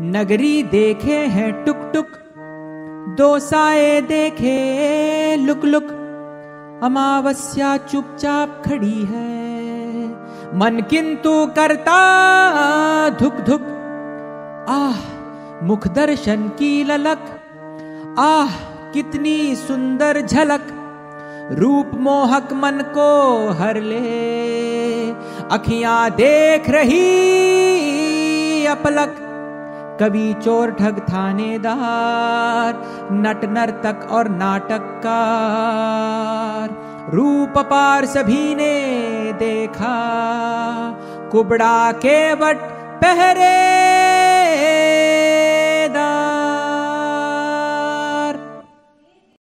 नगरी देखे हैं टुक टुक दो साए देखे लुक लुक अमावस्या चुपचाप खड़ी है। मन किंतु करता धुक धुक आह, मुख दर्शन की ललक। आह, कितनी सुंदर झलक। रूप मोहक मन को हर ले। अखियाँ देख रही अपलक। कवि चोर ठग थानेदार, नट नर्तक और नाटककार। रूप पार सभी ने देखा, कुबड़ा के बट पहरे।